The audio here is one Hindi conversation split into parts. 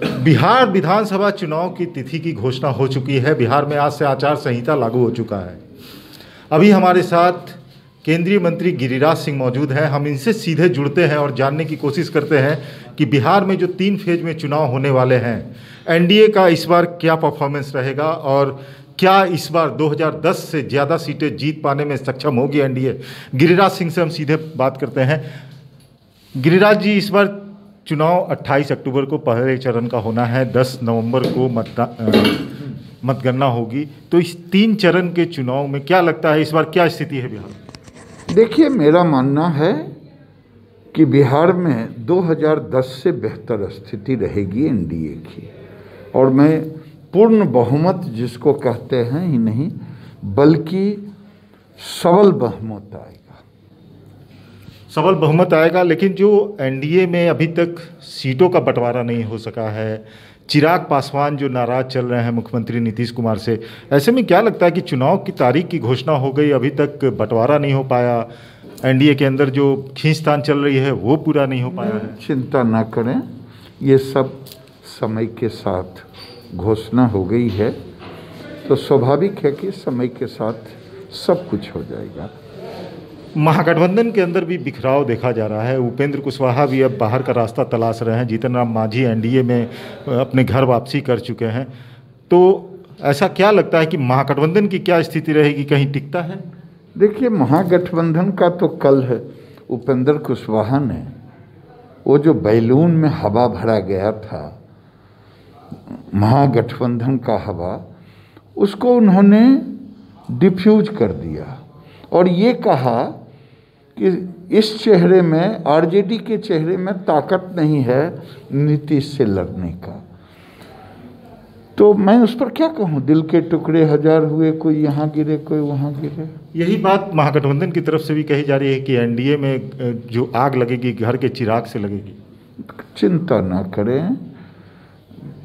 बिहार विधानसभा चुनाव की तिथि की घोषणा हो चुकी है। बिहार में आज से आचार संहिता लागू हो चुका है। अभी हमारे साथ केंद्रीय मंत्री गिरिराज सिंह मौजूद हैं। हम इनसे सीधे जुड़ते हैं और जानने की कोशिश करते हैं कि बिहार में जो तीन फ़ेज़ में चुनाव होने वाले हैं, एनडीए का इस बार क्या परफॉर्मेंस रहेगा और क्या इस बार 2010 से ज़्यादा सीटें जीत पाने में सक्षम होगी एनडीए? गिरिराज सिंह से हम सीधे बात करते हैं। गिरिराज जी, इस बार चुनाव 28 अक्टूबर को पहले चरण का होना है 10 नवंबर को मतदान मतगणना होगी। तो इस तीन चरण के चुनाव में क्या लगता है, इस बार क्या स्थिति है बिहार? देखिए, मेरा मानना है कि बिहार में 2010 से बेहतर स्थिति रहेगी एनडीए की। और मैं पूर्ण बहुमत जिसको कहते हैं ही नहीं, बल्कि सबल बहुमत आएगा। सबल बहुमत आएगा, लेकिन जो एनडीए में अभी तक सीटों का बंटवारा नहीं हो सका है, चिराग पासवान जो नाराज़ चल रहे हैं मुख्यमंत्री नीतीश कुमार से, ऐसे में क्या लगता है कि चुनाव की तारीख की घोषणा हो गई, अभी तक बंटवारा नहीं हो पाया एनडीए के अंदर जो खींचतान चल रही है, वो पूरा नहीं हो पाया है? चिंता ना करें, ये सब समय के साथ घोषणा हो गई है तो स्वाभाविक है कि समय के साथ सब कुछ हो जाएगा। महागठबंधन के अंदर भी बिखराव देखा जा रहा है। उपेंद्र कुशवाहा भी अब बाहर का रास्ता तलाश रहे हैं। जीतन राम मांझी एनडीए में अपने घर वापसी कर चुके हैं। तो ऐसा क्या लगता है कि महागठबंधन की क्या स्थिति रहेगी? कहीं टिकता है? देखिए, महागठबंधन का तो कल है। उपेंद्र कुशवाहा ने वो जो बैलून में हवा भरा गया था, महागठबंधन का हवा, उसको उन्होंने डिफ्यूज कर दिया। और ये कहा कि इस चेहरे में आरजेडी के चेहरे में ताकत नहीं है नीतीश से लड़ने का। तो मैं उस पर क्या कहूँ? दिल के टुकड़े हज़ार हुए कोई यहाँ गिरे कोई वहाँ गिरे। यही बात महागठबंधन की तरफ़ से भी कही जा रही है कि एनडीए में जो आग लगेगी घर के चिराग से लगेगी। चिंता ना करें।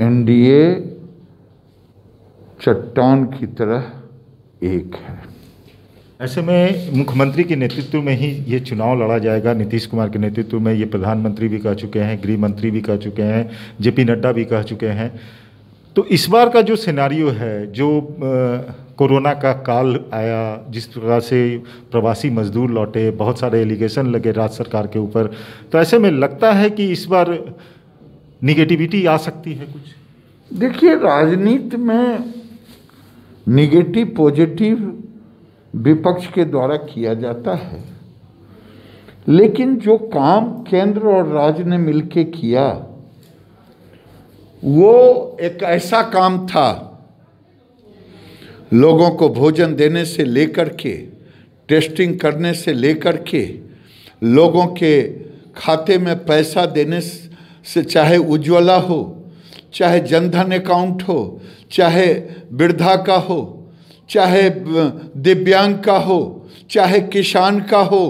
एनडीए चट्टान की तरह एक है। ऐसे में मुख्यमंत्री के नेतृत्व में ही ये चुनाव लड़ा जाएगा। नीतीश कुमार के नेतृत्व में ये प्रधानमंत्री भी कह चुके हैं, गृह मंत्री भी कह चुके हैं, जेपी नड्डा भी कह चुके हैं। तो इस बार का जो सिनारियो है, जो कोरोना का काल आया, जिस प्रकार से प्रवासी मजदूर लौटे, बहुत सारे एलिगेशन लगे राज्य सरकार के ऊपर तो ऐसे में लगता है कि इस बार निगेटिविटी आ सकती है कुछ? देखिए, राजनीति में निगेटिव, पॉजिटिव विपक्ष के द्वारा किया जाता है। लेकिन जो काम केंद्र और राज्य ने मिलकर किया, वो एक ऐसा काम था, लोगों को भोजन देने से लेकर के, टेस्टिंग करने से लेकर के, लोगों के खाते में पैसा देने से चाहे उज्ज्वला हो, चाहे जनधन अकाउंट हो, चाहे वृद्धा का हो चाहे दिव्यांग का हो, चाहे किसान का हो,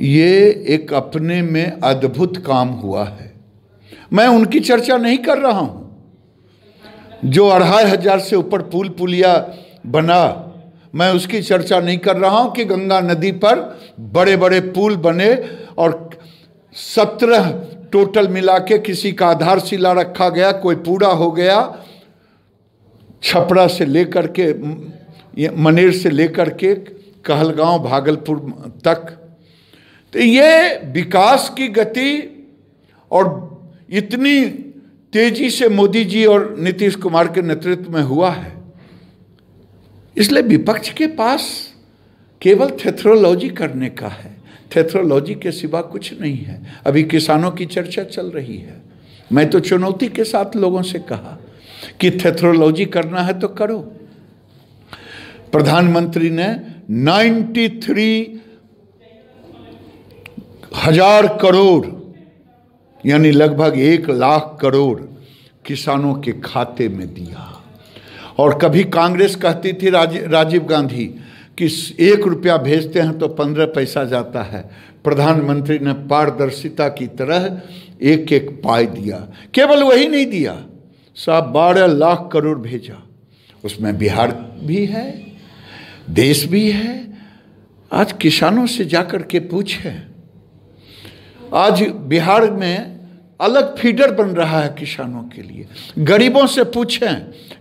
ये एक अपने में अद्भुत काम हुआ है। मैं उनकी चर्चा नहीं कर रहा हूँ। जो अढ़ाई हज़ार से ऊपर पुल पुलिया बना, मैं उसकी चर्चा नहीं कर रहा हूँ कि गंगा नदी पर बड़े बड़े पुल बने और सत्रह टोटल मिला के किसी का आधारशिला रखा गया, कोई पूरा हो गया छपरा से लेकर के मनेर से लेकर के कहलगांव, भागलपुर तक। तो ये विकास की गति और इतनी तेज़ी से मोदी जी और नीतीश कुमार के नेतृत्व में हुआ है। इसलिए विपक्ष के पास केवल थेथ्रोलॉजी करने का है। थेथ्रोलॉजी के सिवा कुछ नहीं है। अभी किसानों की चर्चा चल रही है। मैं तो चुनौती के साथ लोगों से कहा कि थेथ्रोलॉजी करना है तो करो। प्रधानमंत्री ने 93 हज़ार करोड़ यानी लगभग एक लाख करोड़ किसानों के खाते में दिया। और कभी कांग्रेस कहती थी राज, राजीव गांधी कि एक रुपया भेजते हैं तो पंद्रह पैसा जाता है। प्रधानमंत्री ने पारदर्शिता की तरह एक एक पाई दिया। केवल वही नहीं दिया। साहब, बारह लाख करोड़ भेजा। उसमें बिहार भी है, देश भी है। आज किसानों से जाकर के पूछे। आज बिहार में अलग फीडर बन रहा है किसानों के लिए। गरीबों से पूछें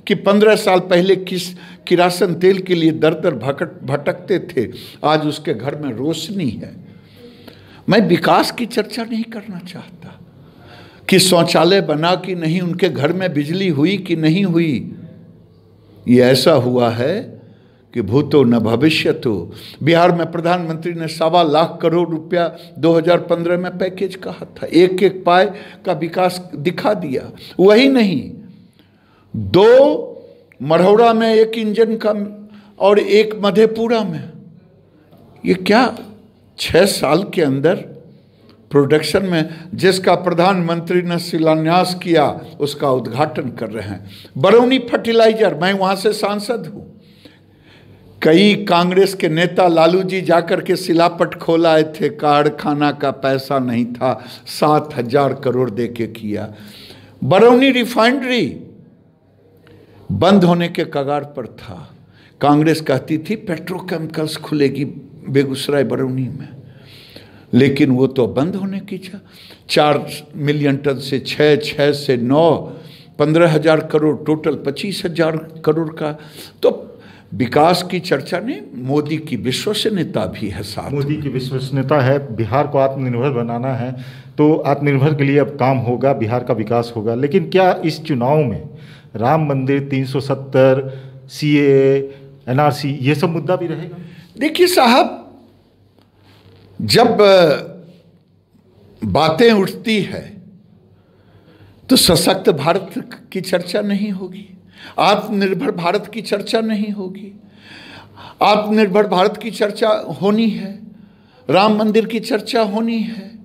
कि पंद्रह साल पहले किस किरासन तेल के लिए दर दर भटक भटकते थे। आज उसके घर में रोशनी है। मैं विकास की चर्चा नहीं करना चाहता। कि शौचालय बना कि नहीं, उनके घर में बिजली हुई कि नहीं हुई, ये ऐसा हुआ है कि भूतो न भविष्य तो बिहार में प्रधानमंत्री ने सवा लाख करोड़ रुपया 2015 में पैकेज कहा था। एक एक पाए का विकास दिखा दिया। वही नहीं, दो मरहौड़ा में एक इंजन का और एक मधेपुरा में। ये क्या छः साल के अंदर प्रोडक्शन में जिसका प्रधानमंत्री ने शिलान्यास किया, उसका उद्घाटन कर रहे हैं। बरौनी फर्टिलाइज़र, मैं वहाँ से सांसद हूँ। कई कांग्रेस के नेता लालू जी जाकर के सिलापट खोलाए थे, कारखाना का पैसा नहीं था, सात हज़ार करोड़ दे के किया। बरौनी रिफाइनरी बंद होने के कगार पर था। कांग्रेस कहती थी, पेट्रोकेमिकल्स खुलेगी बेगूसराय बरौनी में। लेकिन वो तो बंद होने की था चार मिलियन टन से छः छः से नौ पंद्रह हज़ार करोड़ टोटल पच्चीस हज़ार करोड़ का। तो विकास की चर्चा ने मोदी की विश्वसनीयता भी है साथ। मोदी की विश्वसनीयता है बिहार को आत्मनिर्भर बनाना है। तो आत्मनिर्भर के लिए अब काम होगा बिहार का विकास होगा। लेकिन क्या इस चुनाव में राम मंदिर 370 सी एनआरसी ये सब मुद्दा भी रहेगा? देखिए साहब जब बातें उठती है तो सशक्त भारत की चर्चा नहीं होगी। आत्मनिर्भर भारत की चर्चा नहीं होगी। आत्मनिर्भर भारत की चर्चा होनी है। राम मंदिर की चर्चा होनी है।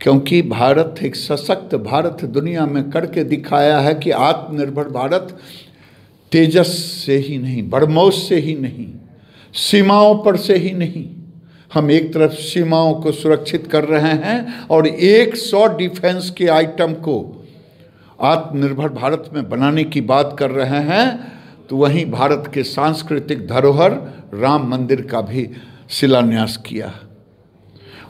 क्योंकि भारत एक सशक्त भारत दुनिया में करके दिखाया है कि आत्मनिर्भर भारत तेजस से ही नहीं बड़मौस से ही नहीं, सीमाओं पर से ही नहीं। हम एक तरफ़ सीमाओं को सुरक्षित कर रहे हैं और एक सौ डिफेंस के आइटम को आत्मनिर्भर भारत में बनाने की बात कर रहे हैं तो वहीं भारत के सांस्कृतिक धरोहर राम मंदिर का भी शिलान्यास किया।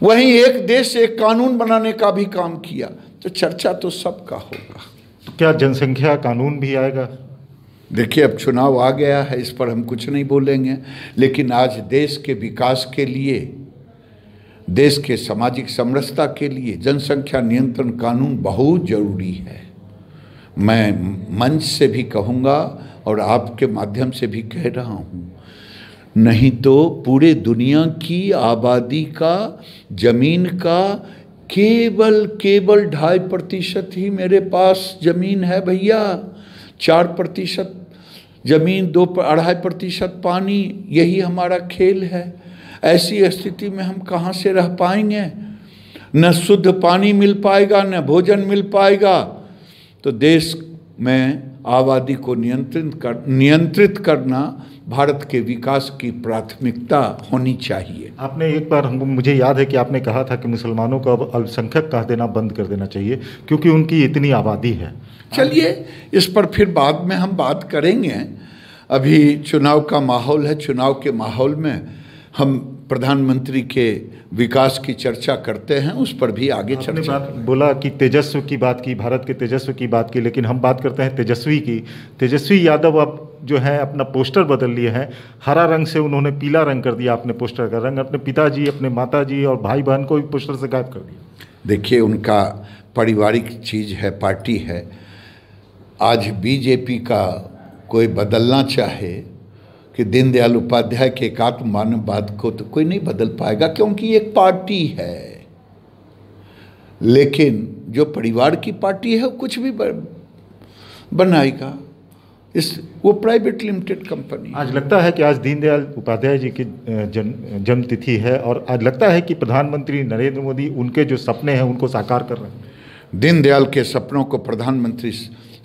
वहीं एक देश एक कानून बनाने का भी काम किया। तो चर्चा तो सबका होगा। तो क्या जनसंख्या कानून भी आएगा? देखिए, अब चुनाव आ गया है, इस पर हम कुछ नहीं बोलेंगे, लेकिन आज देश के विकास के लिए, देश के सामाजिक समरसता के लिए जनसंख्या नियंत्रण कानून बहुत ज़रूरी है। मैं मंच से भी कहूँगा और आपके माध्यम से भी कह रहा हूँ, नहीं तो पूरे दुनिया की आबादी का, ज़मीन का केवल केवल ढाई प्रतिशत ही मेरे पास ज़मीन है भैया। चार प्रतिशत, ज़मीन दो अढ़ाई प्रतिशत पानी, यही हमारा खेल है। ऐसी स्थिति में हम कहाँ से रह पाएँगे? न शुद्ध पानी मिल पाएगा, न भोजन मिल पाएगा। तो देश में आबादी को नियंत्रित कर नियंत्रित करना भारत के विकास की प्राथमिकता होनी चाहिए। आपने एक बार हमको मुझे याद है कि आपने कहा था कि मुसलमानों को अब अल्पसंख्यक कह देना बंद कर देना चाहिए क्योंकि उनकी इतनी आबादी है। चलिए इस पर फिर बाद में हम बात करेंगे। अभी चुनाव का माहौल है चुनाव के माहौल में हम प्रधानमंत्री के विकास की चर्चा करते हैं उस पर भी आगे चर्चा बात बोला कि तेजस्व की बात की भारत के तेजस्व की बात की लेकिन हम बात करते हैं तेजस्वी की। तेजस्वी यादव अब जो है अपना पोस्टर बदल लिए हैं। हरा रंग से उन्होंने पीला रंग कर दिया अपने पोस्टर का रंग। अपने पिताजी अपने माताजी और भाई बहन को भी पोस्टर से गायब कर दिया। देखिए उनका पारिवारिक चीज़ है पार्टी है। आज बीजेपी का कोई बदलना चाहे कि दीनदयाल उपाध्याय के एकात्म मानववाद को तो कोई नहीं बदल पाएगा क्योंकि एक पार्टी है। लेकिन जो परिवार की पार्टी है वो कुछ भी बनाएगा। इस वो प्राइवेट लिमिटेड कंपनी। आज लगता है कि आज दीनदयाल उपाध्याय जी की जन्म जन्म तिथि है और आज लगता है कि प्रधानमंत्री नरेंद्र मोदी उनके जो सपने हैं उनको साकार कर रहे हैं। दीनदयाल के सपनों को प्रधानमंत्री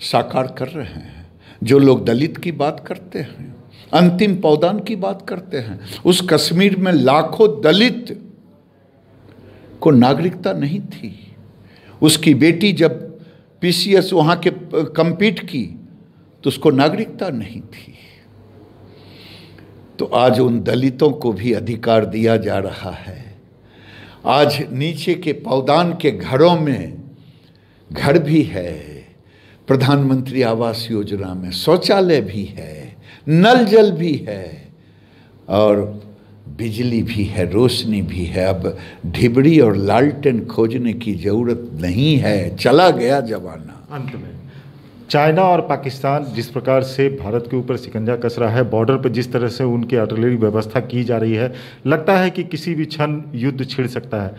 साकार कर रहे हैं। जो लोग दलित की बात करते हैं अंतिम पौदान की बात करते हैं। उस कश्मीर में लाखों दलित को नागरिकता नहीं थी। उसकी बेटी जब पीसीएस वहाँ के कंपीट की तो उसको नागरिकता नहीं थी। तो आज उन दलितों को भी अधिकार दिया जा रहा है। आज नीचे के पौदान के घरों में घर भी है। प्रधानमंत्री आवास योजना में शौचालय भी है। नल जल भी है और बिजली भी है, रोशनी भी है। अब ढिबड़ी और लालटेन खोजने की ज़रूरत नहीं है। चला गया जमाना। अंत में, चाइना और पाकिस्तान जिस प्रकार से भारत के ऊपर सिकंजा कस रहा है, बॉर्डर पर जिस तरह से उनकी आर्टिलरी व्यवस्था की जा रही है, लगता है कि किसी भी क्षण युद्ध छिड़ सकता है।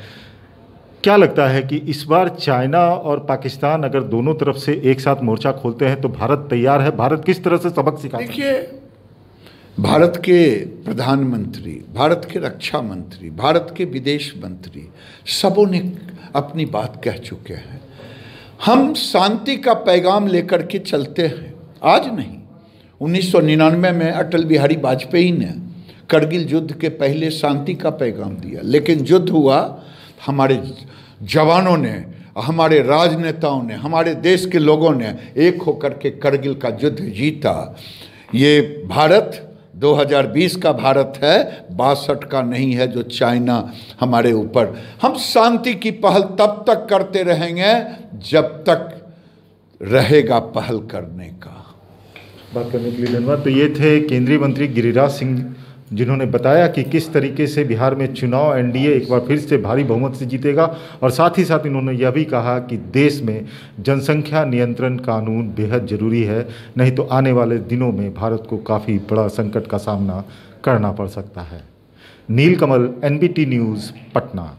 क्या लगता है कि इस बार चाइना और पाकिस्तान अगर दोनों तरफ़ से एक साथ मोर्चा खोलते हैं तो भारत तैयार है? भारत किस तरह से सबक सिखा देखिए, भारत के प्रधानमंत्री, भारत के रक्षा मंत्री, भारत के विदेश मंत्री सबों ने अपनी बात कह चुके हैं। हम शांति का पैगाम लेकर के चलते हैं। आज नहीं 1999 में अटल बिहारी वाजपेयी ने करगिल युद्ध के पहले शांति का पैगाम दिया। लेकिन युद्ध हुआ हमारे जवानों ने, हमारे राजनेताओं ने, हमारे देश के लोगों ने एक होकर के करगिल का युद्ध जीता। ये भारत 2020 का भारत है, बासठ का नहीं है जो चाइना हमारे ऊपर। हम शांति की पहल तब तक करते रहेंगे जब तक रहेगा पहल करने का। बात करने के लिए धन्यवाद। तो ये थे केंद्रीय मंत्री गिरिराज सिंह जिन्होंने बताया कि किस तरीके से बिहार में चुनाव एनडीए एक बार फिर से भारी बहुमत से जीतेगा और साथ ही साथ इन्होंने यह भी कहा कि देश में जनसंख्या नियंत्रण कानून बेहद ज़रूरी है, नहीं तो आने वाले दिनों में भारत को काफ़ी बड़ा संकट का सामना करना पड़ सकता है। Neelkamal N NBT news, Patna.